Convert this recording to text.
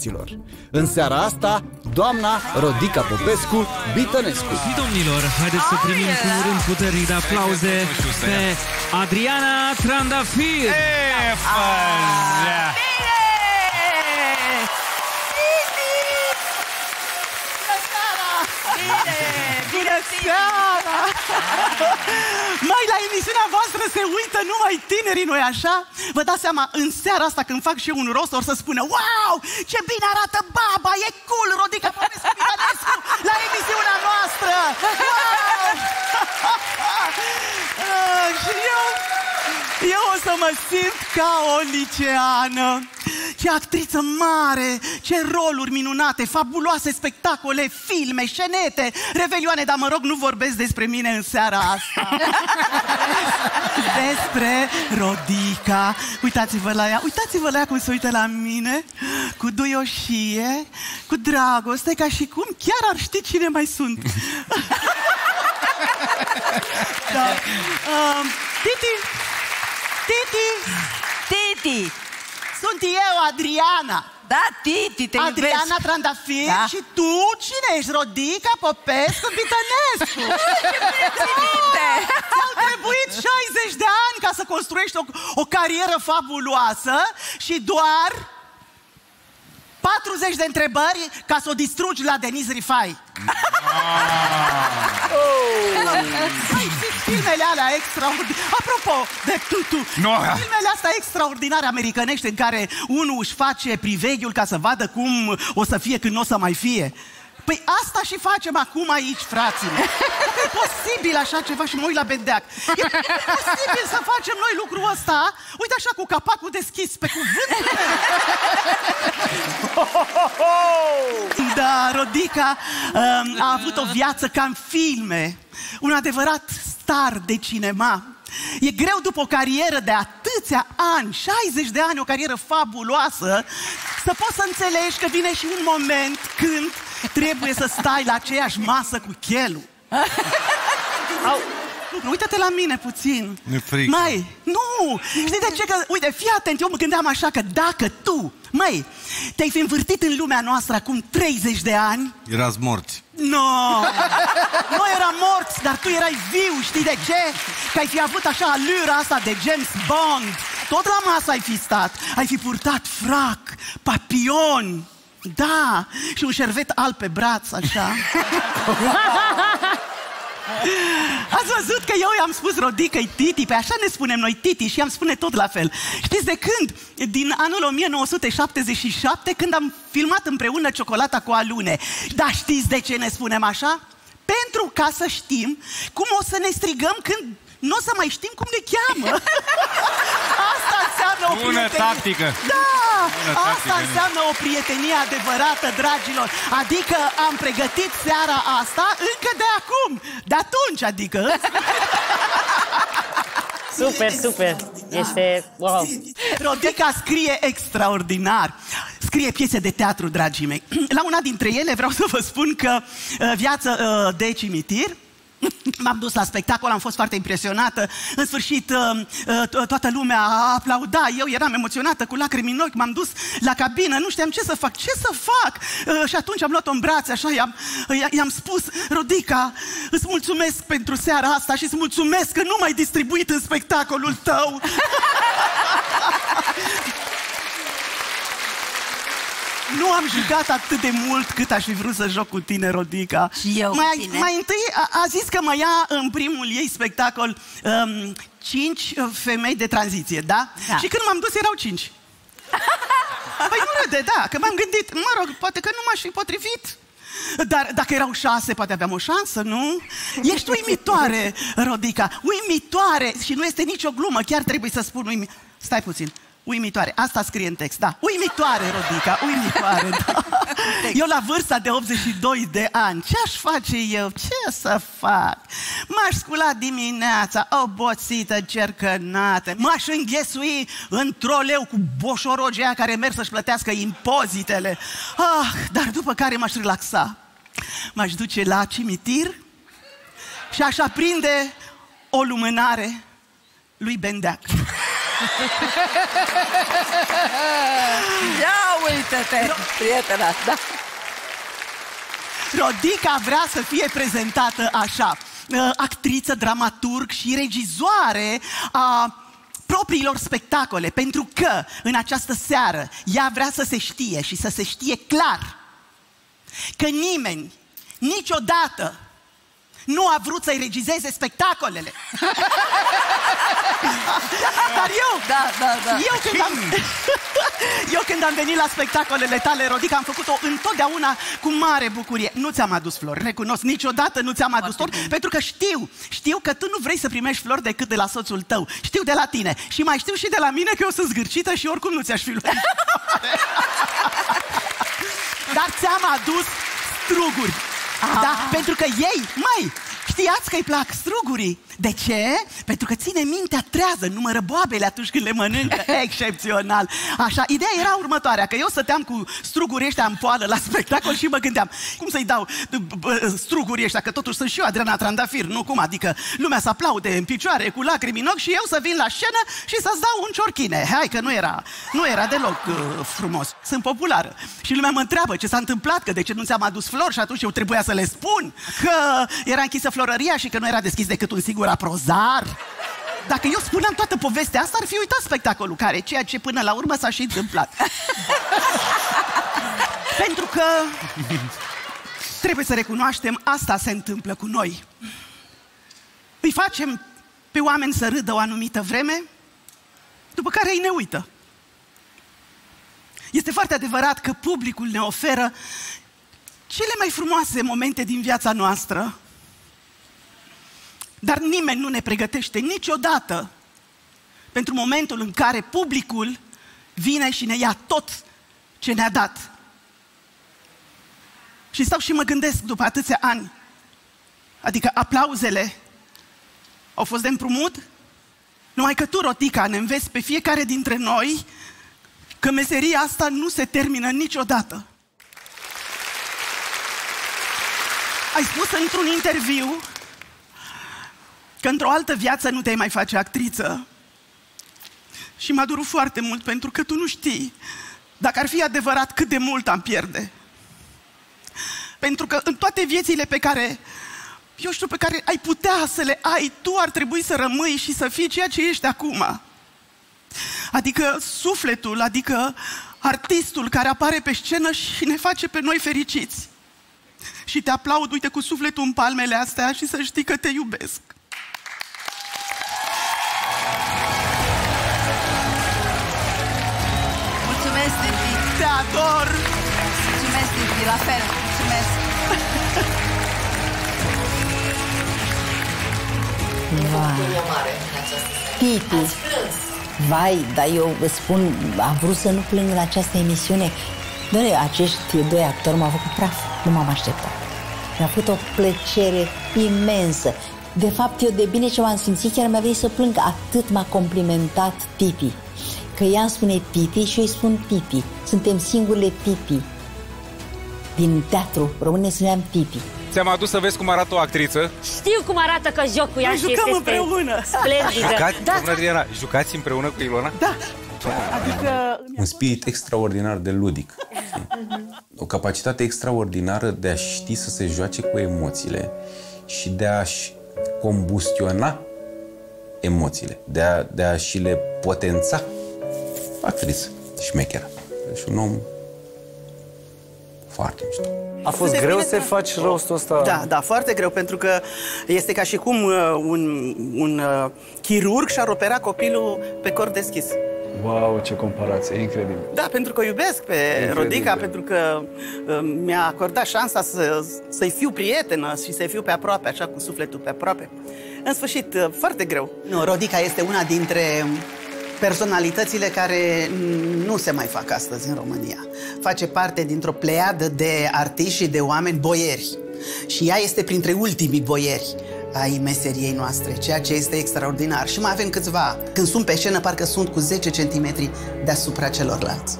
fraților. În seara asta, doamna Rodica Popescu, Bitănescu. Și domnilor, haideți să primim cu rând puternic de aplauze pe Adriana Trandafir. E, fă, Bună seara! Mai la emisiunea voastră se uită numai tinerii, nu așa? Vă dați seama, în seara asta când fac și eu un rost, or să spună Wow, ce bine arată baba, e cool, Rodica Popescu Vitănescu la emisiunea noastră! Wow! Ah, și eu, eu o să mă simt ca o liceană. Ce actriță mare, ce roluri minunate, fabuloase spectacole, filme, scenete, revelioane, dar mă rog, nu vorbesc despre mine în seara asta. despre Rodica. Uitați-vă la ea, uitați-vă la ea cum se uită la mine, cu duioșie, cu dragoste, ca și cum chiar ar ști cine mai sunt. da. Um, titi, Titi, Titi! Sunt eu, Adriana. Da, Titi, te Adriana iubesc. Trandafir Da. și tu cine ești? Rodica Popescu Bitănescu. Minte. Ți-au trebuit 60 de ani ca să construiești o, o carieră fabuloasă și doar 40 de întrebări ca să o distrugi la Denis Rifai. Mai știți filmele alea extraordinare. Apropo de tutu, Nu. filmele astea extraordinare americanești în care unul își face priveghiul ca să vadă cum o să fie când nu o să mai fie. Păi asta și facem acum aici, fraților. Cum e posibil așa ceva și mă uit la Bendeac. E posibil să facem noi lucrul ăsta? Uite așa cu capacul deschis pe cuvânt. Da, Rodica um, a avut o viață ca în filme. Un adevărat star de cinema. E greu după o carieră de atâția ani, 60 de ani, o carieră fabuloasă, să poți să înțelegi că vine și un moment când trebuie să stai la aceeași masă cu chelul. Au, uite-te la mine puțin. Mi-e frică. Mai, nu! Știi de ce? Că, uite, fii atent, eu mă gândeam așa că dacă tu, măi, te-ai fi învârtit în lumea noastră acum 30 de ani, Erați morți. No! Nu eram morți, dar tu erai viu, știi de ce? Că ai fi avut așa alura asta de James Bond. Tot la masă ai fi stat. Ai fi purtat frac, papion. Da, și un șervet alb pe braț, așa. Ați văzut că eu i-am spus Rodică-i Titi, pe așa ne spunem noi Titi și i-am spune tot la fel. Știți de când? Din anul 1977, când am filmat împreună Ciocolata cu alune. Dar știți de ce ne spunem așa? Pentru ca să știm cum o să ne strigăm când nu o să mai știm cum ne cheamă. Asta înseamnă o Bună prietenie. tactică. Da, Bună asta tactică. înseamnă o prietenie adevărată, dragilor. Adică am pregătit seara asta încă de acum. De atunci, adică. Super, super. Este, wow. Rodica scrie extraordinar. Scrie piese de teatru, dragii mei. La una dintre ele vreau să vă spun că uh, viață uh, de cimitir, M-am dus la spectacol, am fost foarte impresionată. În sfârșit, uh, uh, to- toată lumea a aplaudat. Eu eram emoționată, cu lacrimi în ochi. M-am dus la cabină, nu știam ce să fac. Ce să fac? Uh, Și atunci am luat-o în brațe, așa, i-am, i- i-am spus, Rodica, îți mulțumesc pentru seara asta și îți mulțumesc că nu m-ai distribuit în spectacolul tău. Nu am jucat atât de mult cât aș fi vrut să joc cu tine, Rodica. Și eu cu mai, tine. mai întâi a, a zis că mă ia în primul ei spectacol um, cinci uh, femei de tranziție, da? Da. Și când m-am dus erau cinci. Păi nu râde, da, că m-am gândit, mă rog, poate că nu m-aș fi potrivit. Dar dacă erau șase, poate aveam o șansă, nu? Ești uimitoare, Rodica, uimitoare și nu este nicio glumă, chiar trebuie să spun uimitoare. Stai puțin, uimitoare, asta scrie în text, da, uimitoare, Rodica, uimitoare, da. Eu la vârsta de 82 de ani, ce aș face eu? Ce să fac? M-aș scula dimineața, obosită, cercănată, m-aș înghesui în troleu cu boșorogii aia care merg să-și plătească impozitele. Ah, dar după care m-aș relaxa. M-aș duce la cimitir și aș aprinde o lumânare lui Bendeac. Ia uite-te, prietena, da. Rodica vrea să fie prezentată așa. Uh, Actriță, dramaturg și regizoare a propriilor spectacole, pentru că în această seară ea vrea să se știe și să se știe clar că nimeni niciodată nu a vrut să-i regizeze spectacolele. Dar eu, Da, da, da. eu când, am, eu când am venit la spectacolele tale, Rodica, am făcut-o întotdeauna cu mare bucurie. Nu ți-am adus flori, recunosc, niciodată nu ți-am adus flori, pentru că știu, știu că tu nu vrei să primești flori decât de la soțul tău. Știu de la tine și mai știu și de la mine că eu sunt zgârcită și oricum nu ți-aș fi luat. Dar ți-am adus struguri. Da, pentru că ei, mai, știați că îi plac strugurii. De ce? Pentru că ține mintea trează, numără boabele atunci când le mănâncă. Excepțional. Așa, ideea era următoarea, că eu stăteam cu strugurii ăștia în poală la spectacol și mă gândeam, cum să-i dau b- b- strugurii ăștia, că totuși sunt și eu Adriana Trandafir, nu cum, adică lumea să aplaude în picioare cu lacrimi în ochi și eu să vin la scenă și să-ți dau un ciorchine. Hai că nu era, nu era deloc uh, frumos. Sunt populară. Și lumea mă întreabă ce s-a întâmplat, că de ce nu ți-am adus flori și atunci eu trebuia să le spun că era închisă florăria și că nu era deschis decât un singur aprozar. Dacă eu spuneam toată povestea asta, ar fi uitat spectacolul care, ceea ce până la urmă s-a și întâmplat. Pentru că trebuie să recunoaștem, asta se întâmplă cu noi. Îi facem pe oameni să râdă o anumită vreme, după care ei ne uită. Este foarte adevărat că publicul ne oferă cele mai frumoase momente din viața noastră, dar nimeni nu ne pregătește niciodată pentru momentul în care publicul vine și ne ia tot ce ne-a dat. Și stau și mă gândesc după atâția ani, adică aplauzele au fost de împrumut? Numai că tu, Rotica, ne înveți pe fiecare dintre noi că meseria asta nu se termină niciodată. Ai spus într-un interviu că într-o altă viață nu te-ai mai face actriță. Și m-a durut foarte mult pentru că tu nu știi dacă ar fi adevărat cât de mult am pierde. Pentru că în toate viețile pe care, eu știu, pe care ai putea să le ai, tu ar trebui să rămâi și să fii ceea ce ești acum. Adică sufletul, adică artistul care apare pe scenă și ne face pe noi fericiți. Și te aplaud, uite, cu sufletul în palmele astea și să știi că te iubesc. Ador! Mulțumesc, Titi, la fel. Mulțumesc. Titi. Vai, dar eu vă spun, am vrut să nu plâng în această emisiune. Doamne, acești doi actori m-au făcut praf. Nu m-am așteptat. Mi-a făcut o plăcere imensă. De fapt, eu de bine ce m-am simțit, chiar mi-a venit să plâng. Atât m-a complimentat Titi. Că ea îmi spune Titi și eu îi spun Titi. Suntem singurile Titi. Din teatru române spuneam Titi. Ți-am adus să vezi cum arată o actriță. Știu cum arată că joc cu ea Noi și jucăm este împreună. splendidă. Jucați, Da, doamna Adriana, jucați împreună cu Ilona? Da. Adică un spirit extraordinar de ludic. știi? O capacitate extraordinară de a ști să se joace cu emoțiile și de a-și combustiona emoțiile, de a, de a și le potența. Actriță, șmecheră. Deci un om foarte mișto. A fost Se greu devine să tra- faci rostul ăsta? Da, da, foarte greu, pentru că este ca și cum uh, un, un uh, chirurg și-ar opera copilul pe corp deschis. Wow, ce comparație, e incredibil. Da, pentru că o iubesc pe Incredibil. Rodica, pentru că uh, mi-a acordat șansa să, să-i fiu prietenă și să-i fiu pe aproape, așa cu sufletul pe aproape. În sfârșit, uh, foarte greu. Nu, Rodica este una dintre personalitățile care nu se mai fac astăzi în România. Face parte dintr-o pleiadă de artiști și de oameni boieri. Și ea este printre ultimii boieri ai meseriei noastre, ceea ce este extraordinar. Și mai avem câțiva. Când sunt pe scenă, parcă sunt cu 10 cm deasupra celorlalți.